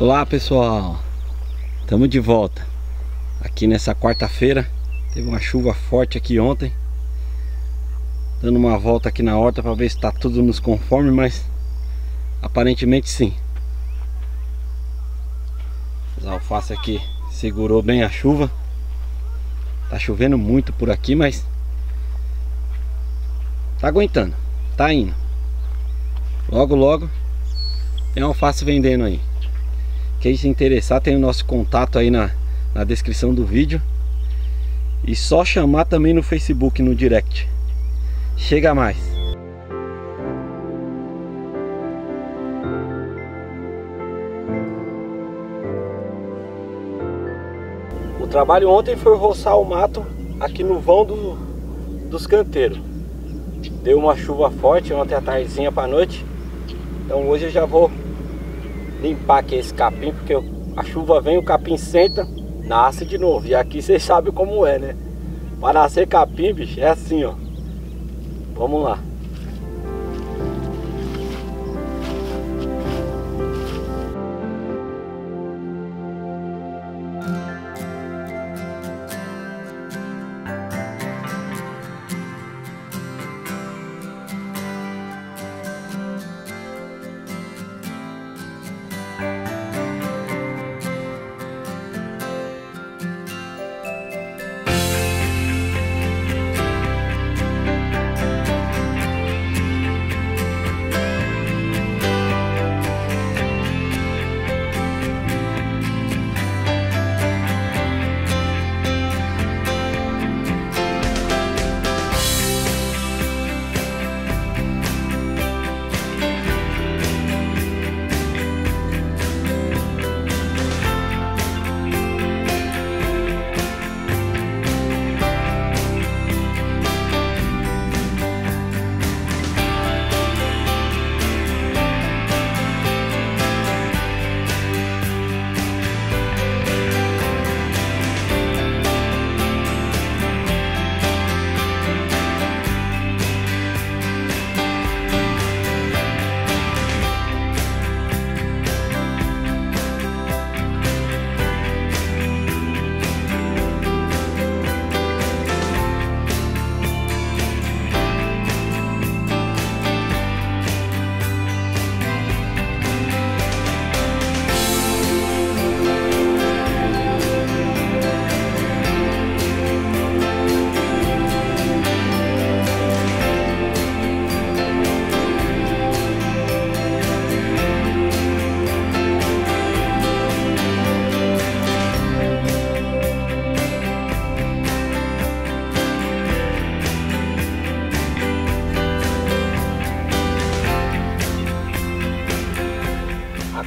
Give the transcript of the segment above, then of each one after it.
Olá pessoal, estamos de volta aqui nessa quarta-feira. Teve uma chuva forte aqui ontem, dando uma volta aqui na horta para ver se está tudo nos conforme, mas aparentemente sim. As alface aqui segurou bem a chuva. Tá chovendo muito por aqui, mas tá aguentando, tá indo. Logo logo tem alface vendendo aí. Quem se interessar tem o nosso contato aí na, na descrição do vídeo. E só chamar também no Facebook, no direct. Chega mais. O trabalho ontem foi roçar o mato aqui no vão do, dos canteiros. Deu uma chuva forte ontem à tardezinha para noite. Então hoje eu já vou limpar aqui esse capim, porque a chuva vem, o capim senta, nasce de novo. E aqui vocês sabem como é, né? Para nascer capim, bicho, é assim, ó. Vamos lá.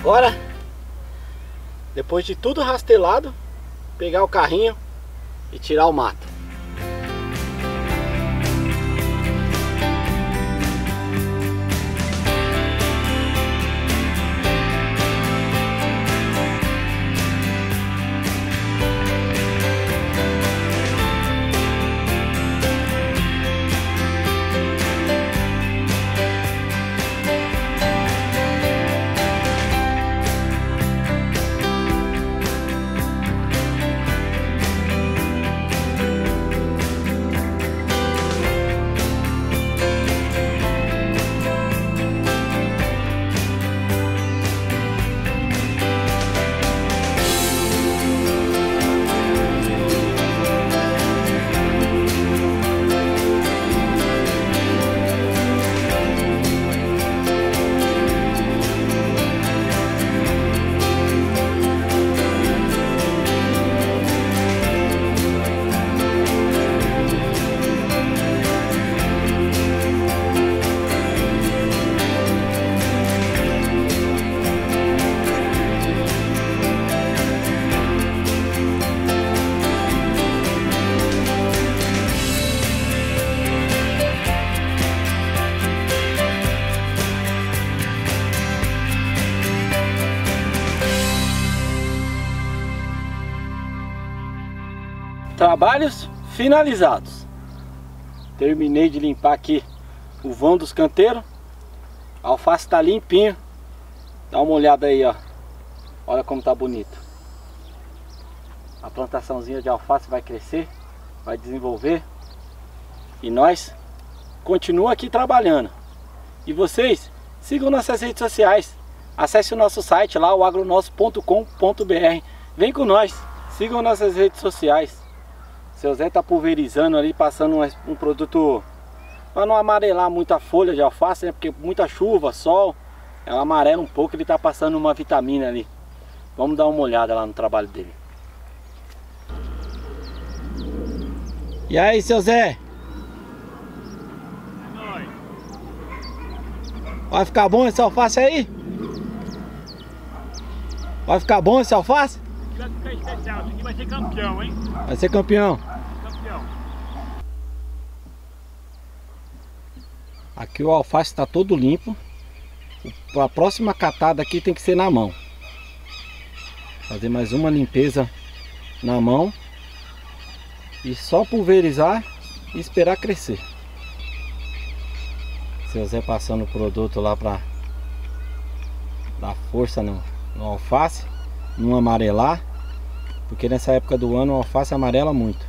Agora, depois de tudo rastelado, pegar o carrinho e tirar o mato. Trabalhos finalizados. Terminei de limpar aqui o vão dos canteiros. A alface está limpinho. Dá uma olhada aí, ó. Olha como tá bonito. A plantaçãozinha de alface vai crescer, vai desenvolver. E nós continua aqui trabalhando. E vocês sigam nossas redes sociais. Acesse o nosso site lá, o agronosso.com.br. Vem com nós, sigam nossas redes sociais. Seu Zé tá pulverizando ali, passando um, um produto para não amarelar muita folha de alface, né? Porque muita chuva, sol, ela amarela um pouco, ele tá passando uma vitamina ali. Vamos dar uma olhada lá no trabalho dele. E aí, seu Zé? Vai ficar bom esse alface aí? Vai ficar bom esse alface? Vai ficar especial, isso aqui vai ser campeão, hein? Vai ser campeão. Campeão. Aqui o alface está todo limpo. A próxima catada aqui tem que ser na mão. Fazer mais uma limpeza na mão. E só pulverizar e esperar crescer. Seu Zé passando o produto lá para dar força no, no alface, não amarelar. Porque nessa época do ano o alface amarela muito.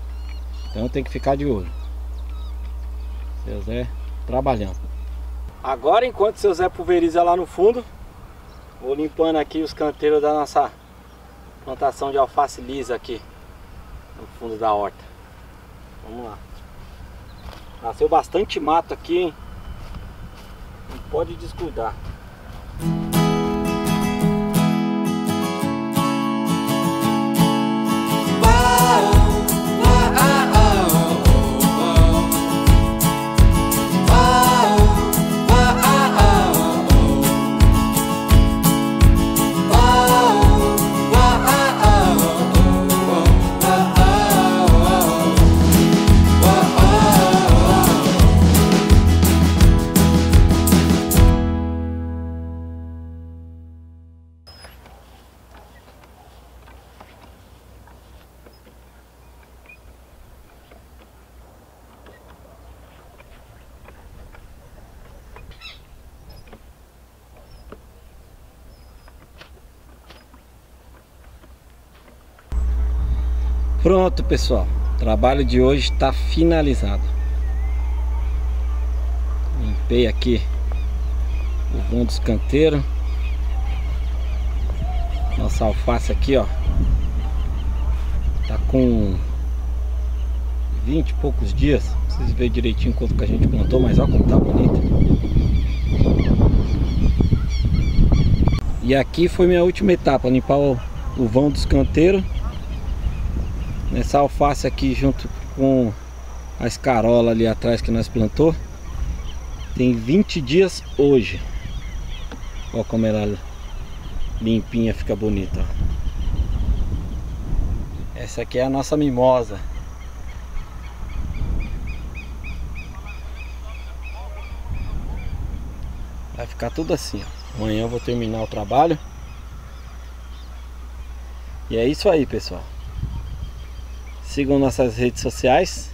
Então tem que ficar de olho. Seu Zé trabalhando. Agora enquanto seu Zé pulveriza lá no fundo, vou limpando aqui os canteiros da nossa plantação de alface lisa aqui no fundo da horta. Vamos lá. Nasceu bastante mato aqui, hein? Não pode descuidar. Pronto pessoal, o trabalho de hoje está finalizado. Limpei aqui o vão dos canteiros. Nossa alface aqui ó, tá com 20 e poucos dias. Vocês verem direitinho quanto que a gente plantou, mas olha como tá bonita. E aqui foi minha última etapa, limpar o, o vão dos canteiros Nessa alface aqui junto com a escarola ali atrás que nós plantou Tem 20 dias hoje Olha como ela limpinha fica bonita. Essa aqui é a nossa mimosa Vai ficar tudo assim ó. Amanhã eu vou terminar o trabalho E é isso aí pessoal Sigam nossas redes sociais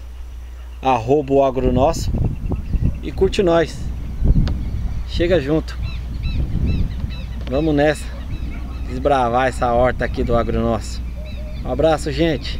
Arroba o agronosso E curte nós. Chega junto. Vamos nessa Desbravar essa horta aqui do agronosso Um abraço gente